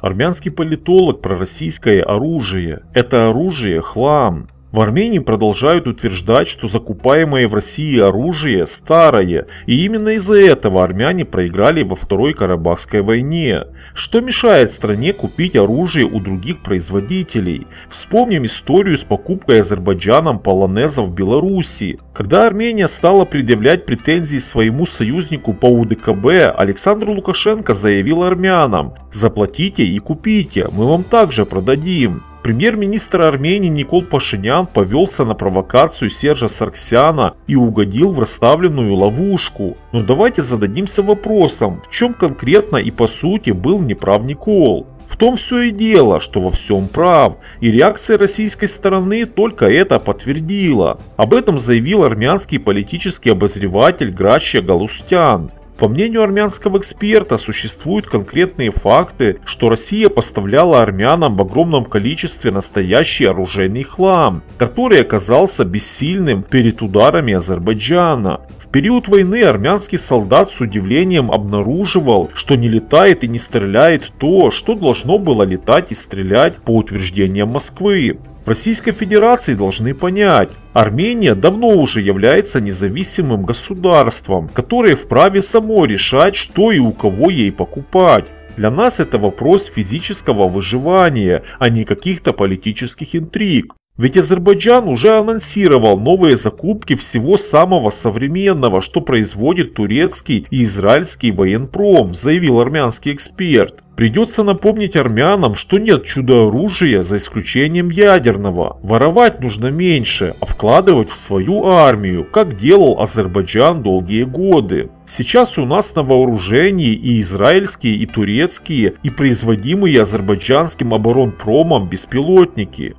Армянский политолог про российское оружие. Это оружие хлам. В Армении продолжают утверждать, что закупаемое в России оружие старое, и именно из-за этого армяне проиграли во Второй Карабахской войне. Что мешает стране купить оружие у других производителей? Вспомним историю с покупкой Азербайджаном полонеза в Беларуси. Когда Армения стала предъявлять претензии своему союзнику по УДКБ, Александр Лукашенко заявил армянам «Заплатите и купите, мы вам также продадим». Премьер-министр Армении Никол Пашинян повелся на провокацию Сержа Сарксяна и угодил в расставленную ловушку. Но давайте зададимся вопросом, в чем конкретно и по сути был неправ Никол. В том все и дело, что во всем прав, и реакция российской стороны только это подтвердила. Об этом заявил армянский политический обозреватель Граща Галустян. По мнению армянского эксперта, существуют конкретные факты, что Россия поставляла армянам в огромном количестве настоящий оружейный хлам, который оказался бессильным перед ударами Азербайджана. В период войны армянский солдат с удивлением обнаруживал, что не летает и не стреляет то, что должно было летать и стрелять по утверждениям Москвы. В Российской Федерации должны понять, Армения давно уже является независимым государством, которое вправе само решать, что и у кого ей покупать. Для нас это вопрос физического выживания, а не каких-то политических интриг. Ведь Азербайджан уже анонсировал новые закупки всего самого современного, что производит турецкий и израильский военпром, заявил армянский эксперт. Придется напомнить армянам, что нет чудо-оружия за исключением ядерного. Воровать нужно меньше, а вкладывать в свою армию, как делал Азербайджан долгие годы. Сейчас у нас на вооружении и израильские, и турецкие, и производимые азербайджанским оборонпромом беспилотники.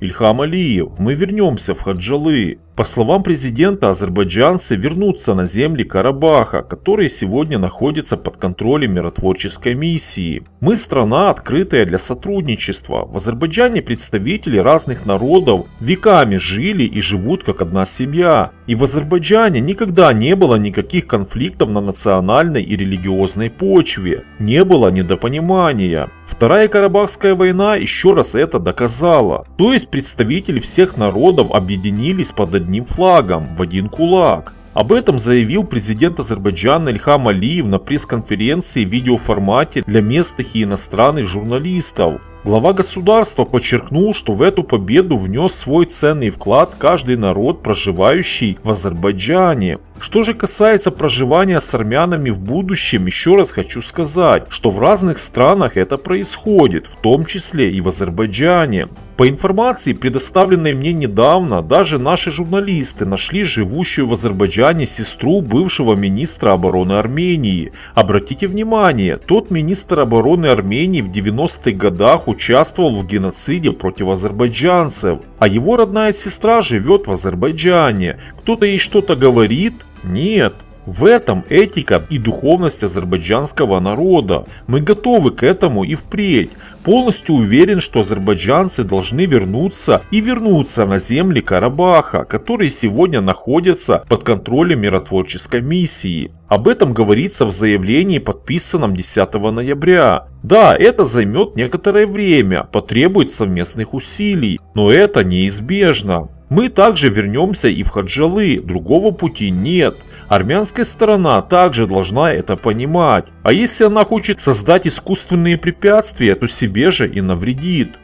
Ильхам Алиев, мы вернемся в Хаджалы. По словам президента, азербайджанцы вернутся на земли Карабаха, которые сегодня находятся под контролем миротворческой миссии. Мы страна, открытая для сотрудничества. В Азербайджане представители разных народов веками жили и живут как одна семья. И в Азербайджане никогда не было никаких конфликтов на национальной и религиозной почве. Не было недопонимания. Вторая Карабахская война еще раз это доказала. То есть представители всех народов объединились под одним одним флагом, в один кулак. Об этом заявил президент Азербайджана Ильхам Алиев на пресс-конференции в видеоформате для местных и иностранных журналистов. Глава государства подчеркнул, что в эту победу внес свой ценный вклад каждый народ, проживающий в Азербайджане. Что же касается проживания с армянами в будущем, еще раз хочу сказать, что в разных странах это происходит, в том числе и в Азербайджане. По информации, предоставленной мне недавно, даже наши журналисты нашли живущую в Азербайджане сестру бывшего министра обороны Армении. Обратите внимание, тот министр обороны Армении в 90-х годах участвовал в геноциде против азербайджанцев, а его родная сестра живет в Азербайджане. Кто-то ей что-то говорит? Нет. В этом этика и духовность азербайджанского народа. Мы готовы к этому и впредь. Полностью уверен, что азербайджанцы должны вернуться и вернуться на земли Карабаха, которые сегодня находятся под контролем миротворческой миссии. Об этом говорится в заявлении, подписанном 10 ноября. Да, это займет некоторое время, потребует совместных усилий, но это неизбежно. Мы также вернемся и в Хаджалы, другого пути нет. Армянская сторона также должна это понимать. А если она хочет создать искусственные препятствия, то себе же и навредит.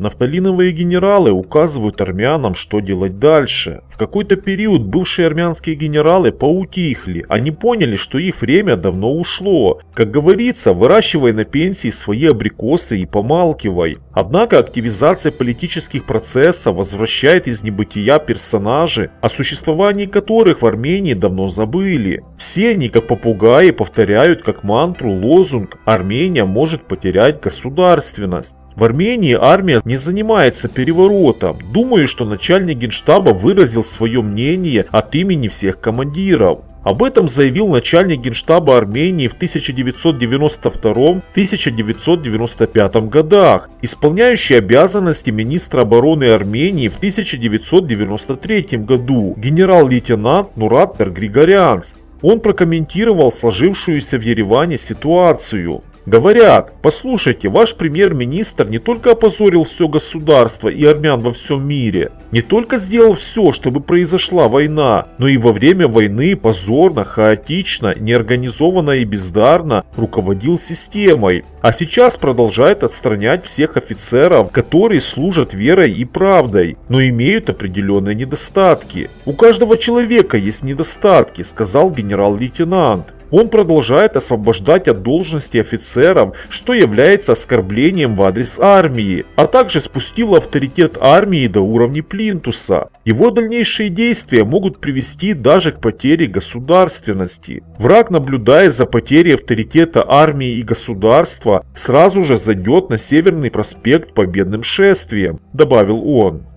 Нафталиновые генералы указывают армянам, что делать дальше. В какой-то период бывшие армянские генералы поутихли. Они поняли, что их время давно ушло. Как говорится, выращивай на пенсии свои абрикосы и помалкивай. Однако активизация политических процессов возвращает из небытия персонажи, о существовании которых в Армении давно забыли. Все они как попугаи повторяют как мантру лозунг «Армения может потерять государственность». В Армении армия не занимается переворотом. Думаю, что начальник генштаба выразил свое мнение от имени всех командиров. Об этом заявил начальник генштаба Армении в 1992-1995 годах, исполняющий обязанности министра обороны Армении в 1993 году, генерал-лейтенант Нуратер Григорянц. Он прокомментировал сложившуюся в Ереване ситуацию. Говорят, послушайте, ваш премьер-министр не только опозорил все государство и армян во всем мире, не только сделал все, чтобы произошла война, но и во время войны позорно, хаотично, неорганизованно и бездарно руководил системой. А сейчас продолжает отстранять всех офицеров, которые служат верой и правдой, но имеют определенные недостатки. У каждого человека есть недостатки, сказал генерал-лейтенант. Он продолжает освобождать от должности офицеров, что является оскорблением в адрес армии, а также спустил авторитет армии до уровня плинтуса. Его дальнейшие действия могут привести даже к потере государственности. Враг, наблюдая за потерей авторитета армии и государства, сразу же зайдет на Северный проспект победным шествием, добавил он.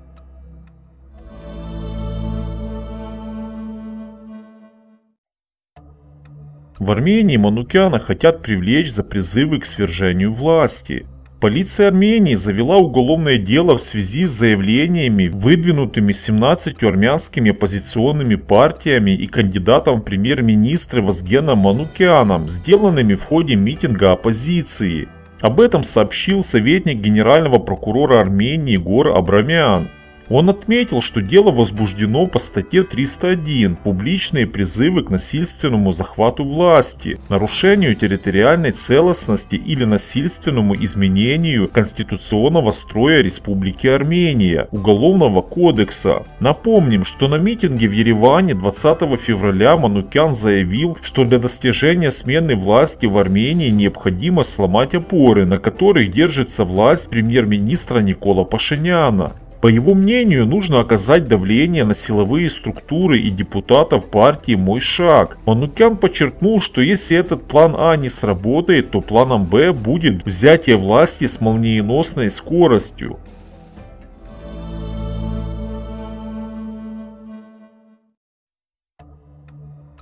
В Армении Манукяна хотят привлечь за призывы к свержению власти. Полиция Армении завела уголовное дело в связи с заявлениями, выдвинутыми 17 армянскими оппозиционными партиями и кандидатом в премьер-министры Вазгеном Манукяном, сделанными в ходе митинга оппозиции. Об этом сообщил советник генерального прокурора Армении Гор Абрамян. Он отметил, что дело возбуждено по статье 301 «Публичные призывы к насильственному захвату власти, нарушению территориальной целостности или насильственному изменению конституционного строя Республики Армения Уголовного кодекса». Напомним, что на митинге в Ереване 20 февраля Манукян заявил, что для достижения смены власти в Армении необходимо сломать опоры, на которых держится власть премьер-министра Никола Пашиняна. По его мнению, нужно оказать давление на силовые структуры и депутатов партии «Мой шаг». Манукян подчеркнул, что если этот план А не сработает, то планом Б будет взятие власти с молниеносной скоростью.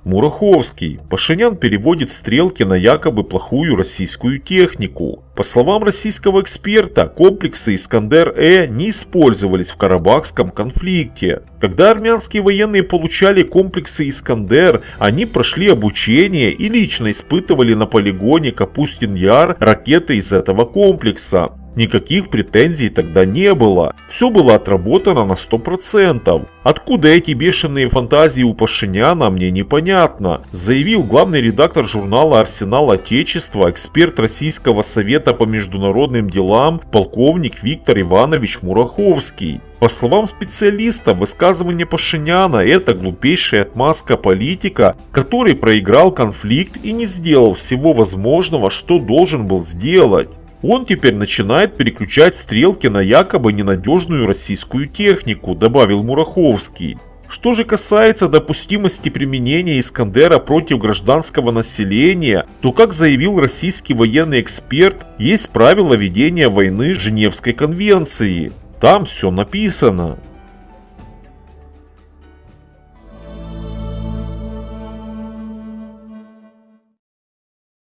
Мураховский. Пашинян переводит стрелки на якобы плохую российскую технику. По словам российского эксперта, комплексы «Искандер-Э» не использовались в Карабахском конфликте. Когда армянские военные получали комплексы «Искандер», они прошли обучение и лично испытывали на полигоне Капустин-Яр ракеты из этого комплекса. Никаких претензий тогда не было. Все было отработано на 100%. Откуда эти бешеные фантазии у Пашиняна, мне непонятно, заявил главный редактор журнала «Арсенал Отечества», эксперт Российского совета по международным делам, полковник Виктор Иванович Мураховский. По словам специалиста, высказывание Пашиняна – это глупейшая отмазка политика, который проиграл конфликт и не сделал всего возможного, что должен был сделать. Он теперь начинает переключать стрелки на якобы ненадежную российскую технику, добавил Мураховский. Что же касается допустимости применения Искандера против гражданского населения, то, как заявил российский военный эксперт, есть правила ведения войны Женевской конвенции. Там все написано.